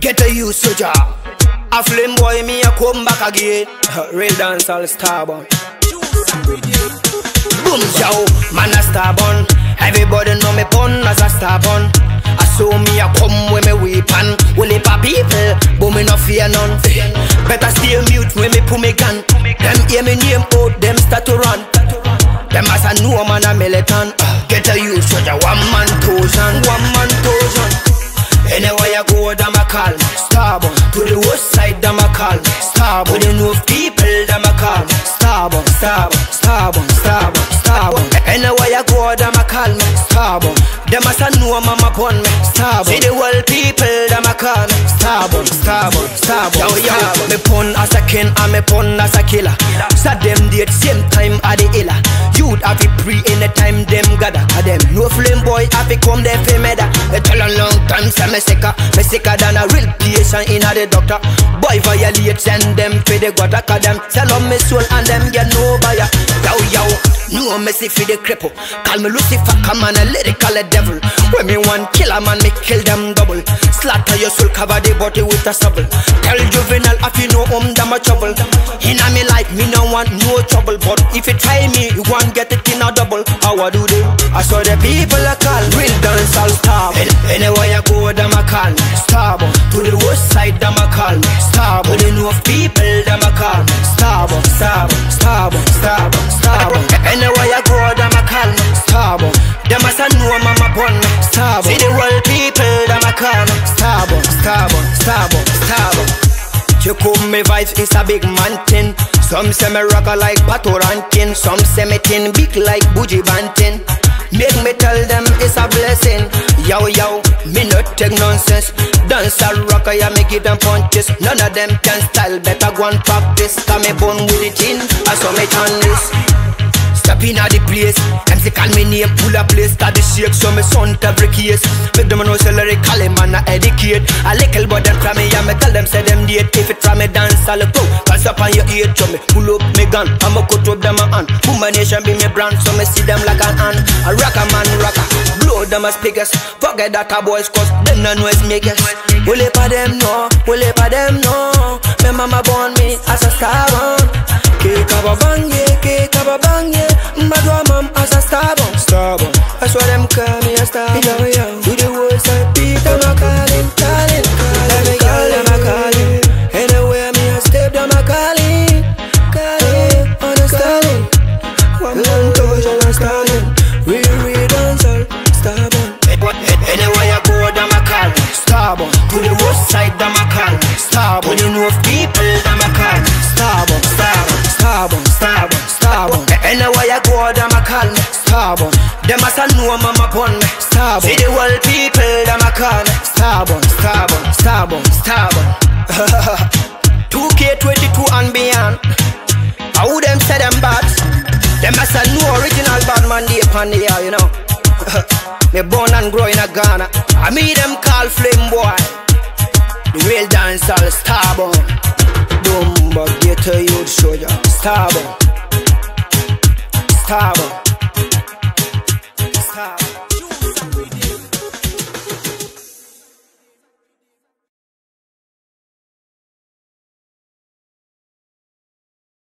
Get a you soldier. A FlameBwoy, me a come back again. Real dancehall starborn. Boom, yo, man a starborn. Everybody know me pun as a starborn. I saw me a come with me weapon. Will it people, but me no fear none. Better stay mute when me put me gun. Them hear me name out, them start to run. Them as a know man a militant. Get a you soldier, one man thousand, one Starborn, Starborn, Starborn, Starborn Anywhere go, them a call me Starborn Them a say no mama pon me Starborn See the world people, them a call me Starborn, Starborn, Starborn, yo, yo, Me pun as a king and me pun as a killer. So them date same time at the illa. Youth have to pre anytime them gather. A them no FlameBwoy have to come there for me They tell a long time say me sicker. Me sicker than a real patient in a the doctor. Boy violate send them for the gutter Cause them sell on me soul and them get no buyer no me see for the cripple. Call me Lucifer, come on a lyrical devil. When me one kill a man, me kill them double. Slaughter your soul, cover the body with a shovel. Tell juvenile if you know um, them a trouble. In a me life, me no want no trouble. But if you try me, you want get it in a double. How I do they? I saw the people a call. Real dancehall star Anywhere I go, them a call. Me To the west side, them a call. Me Starborn To the north people, Starborn See the world people, them a call me Starborn, Starborn, Starborn, Starborn you come me vibes is a big man thing. Some say me rock like Pato Rankin. Some say me tin big like Buju Banton. Make me tell them it's a blessing. Yo yo, me no take nonsense. Dance a rock, I me give them punches. None of them can style, better go and practice. Cause me born with it in, I saw me turn this. Step in at the place MC call me name, pull a place Start the shake, so me son to every case Make them know celery, call him and I educate. A little but them try me, yeah me tell them say them date If it try me dance, I'll go Cause up on your ear, so me pull up me gun. I'ma cut up them a hand. Woman nation be me brand, so me see them like an ant A rocker man, rocker. Blow them as speakers Forget that a boys, cause them no noise makers Will it for them know, will it for them know Me mama born me as a star one Cake of a bang, yeah, cake of a bang, yeah a starborn, starborn That's why them call me a starborn Yo, yo, to the whole side people Them a calling, calling, calling me call them a calling Anywhere me a step, them a calling Calling, understanding One man thousand a starborn We read dancer, starborn Anywhere you go, them a call me Starborn To the west side, them a call me Starborn To the north people, them a call me Starborn, starborn, starborn, starborn Anywhere you go, them a call me. Starborn Them a say no mama pon me. Starborn See the world people, them a call me. Starborn, starborn, starborn, starborn 2K22 and beyond. How them say them bad? Them a say no original bad man dey upon the air, you know. Me born and grow in a Ghana. I me them call FlameBwoy. The real dancehall starborn Dumbo get a youth soldier Starborn Starborn